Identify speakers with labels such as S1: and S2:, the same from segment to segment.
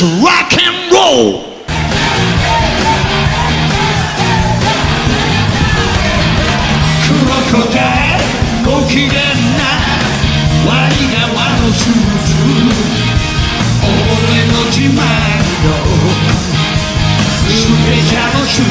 S1: い続けていきます Rock and Roll
S2: 黒子でご機嫌な割り川のスーツ俺の自慢のスペシャルシ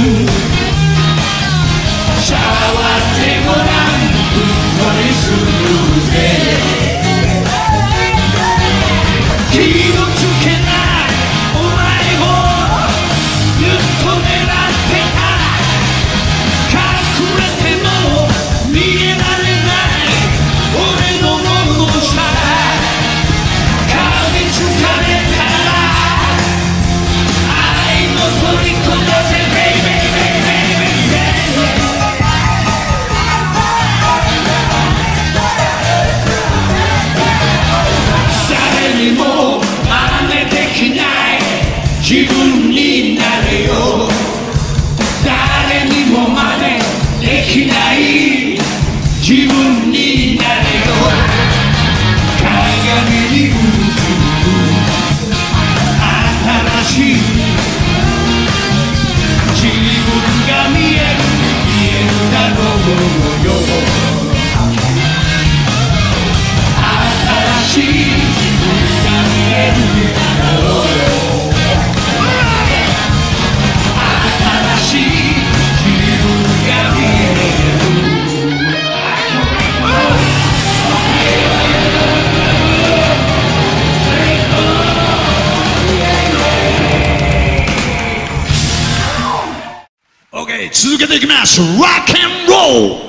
S1: 続けていきます Rock and Roll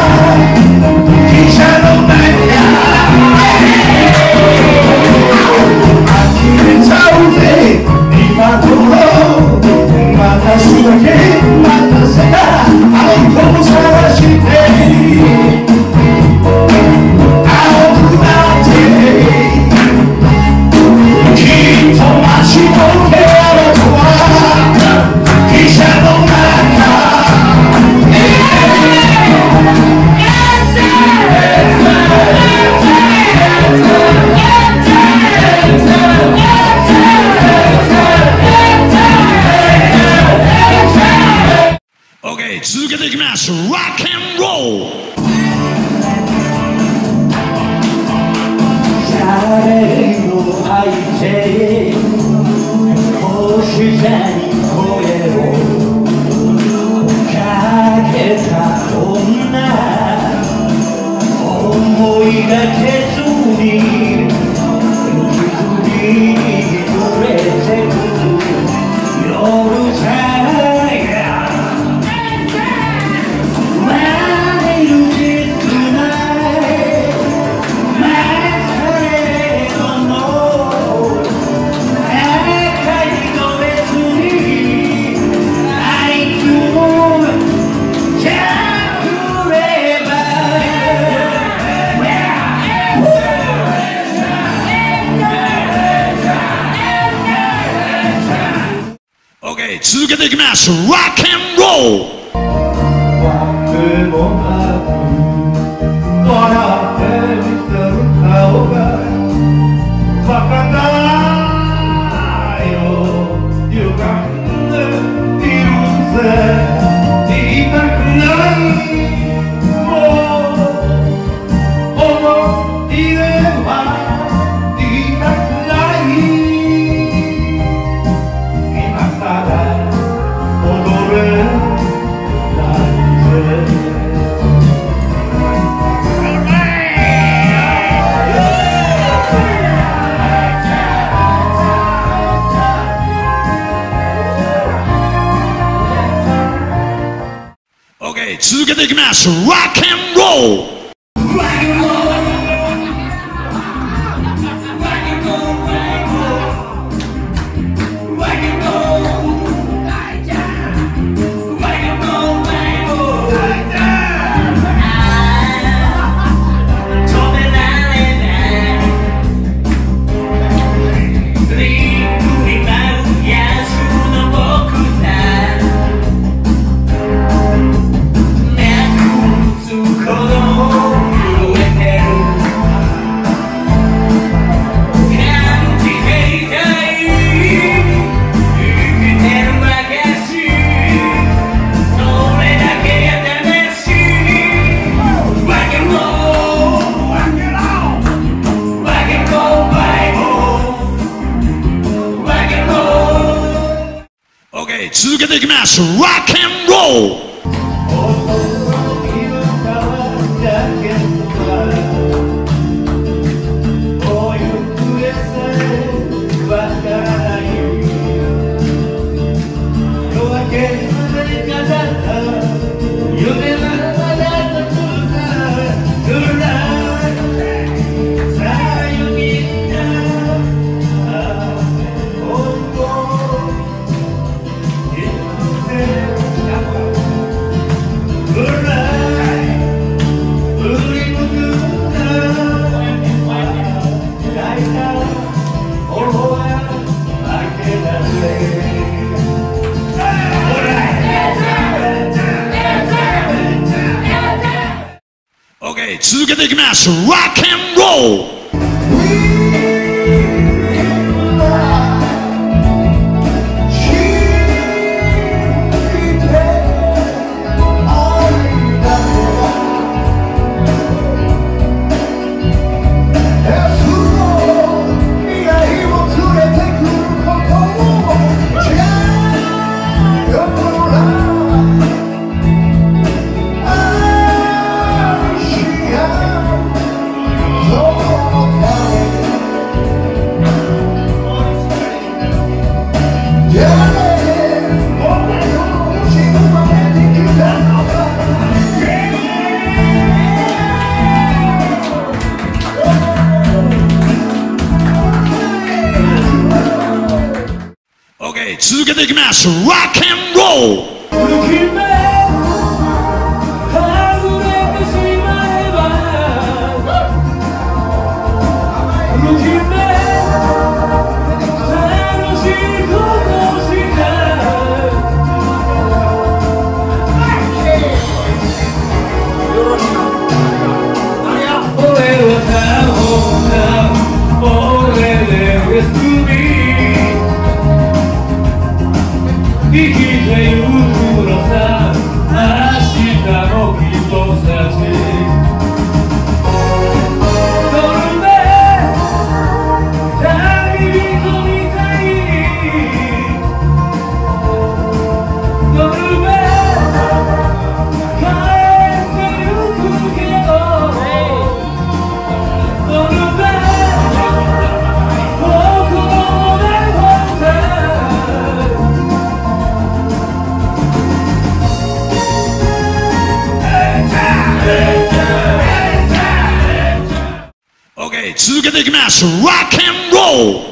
S1: ！OK 続けていきます Rock and Roll
S2: 誰の相手星座に声をかけた女思いがけずにゆっくり濡れてくる夜さ
S1: OK So rock and roll.
S2: It's rock and roll. you think, man, rock and roll. Rock and Roll! rock and roll.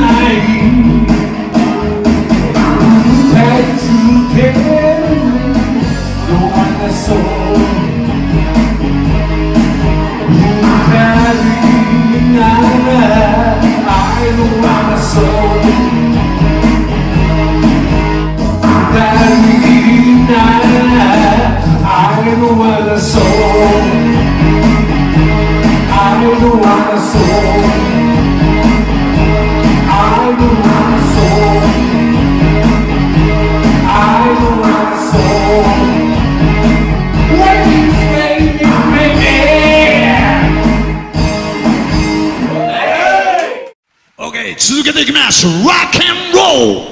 S2: Rock and roll.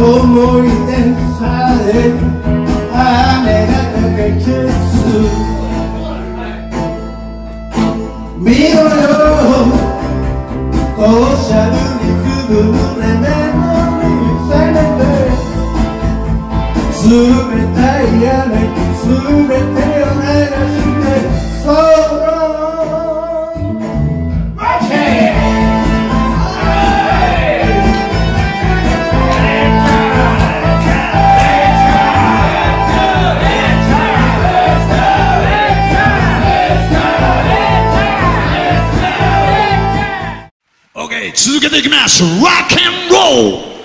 S2: Oh,
S1: more than. 冷たい
S2: やね冷て
S1: よねらして So
S2: Okay, 続けていきます。Rock and roll!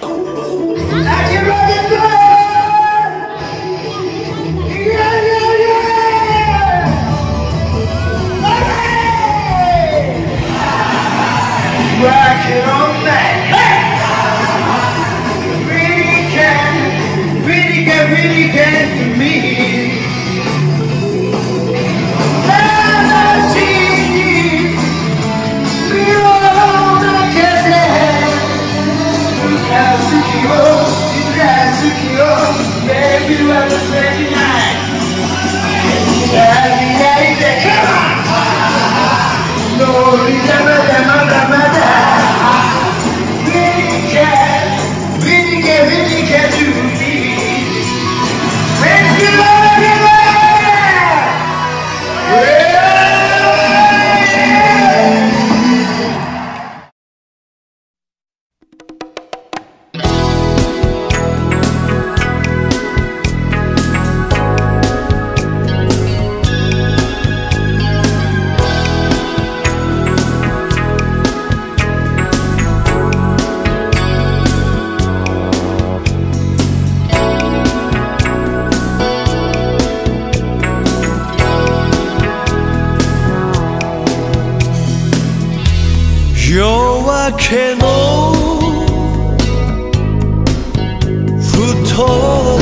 S3: told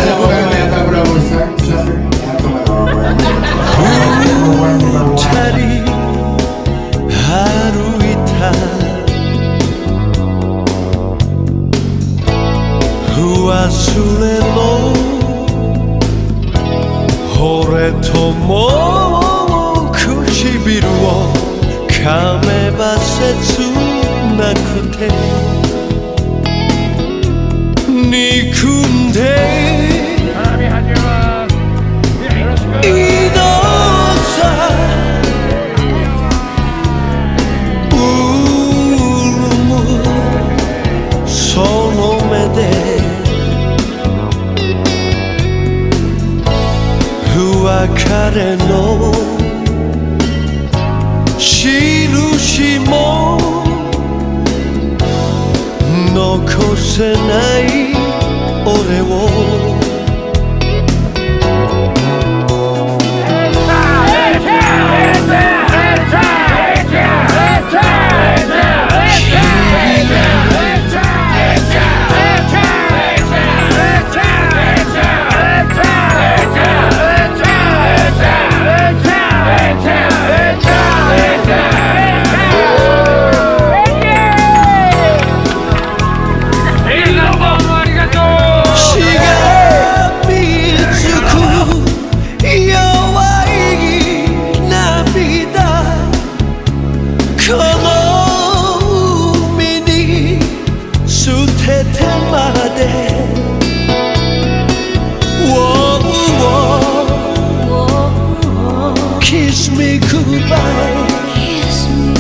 S3: kiss me goodbye
S4: Kiss me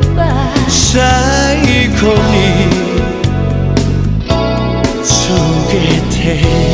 S4: goodbye
S3: 最後に告げて